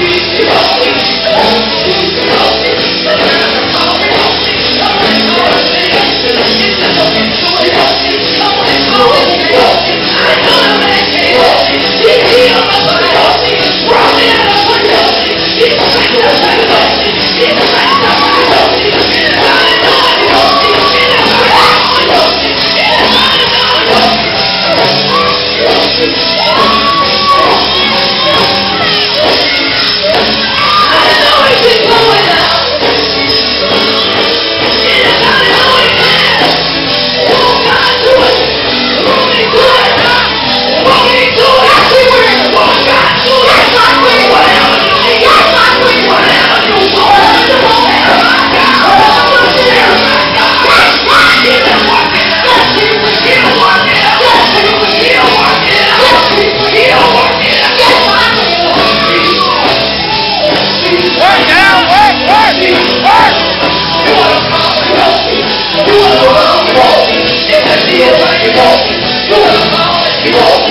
Be He walked. He walked.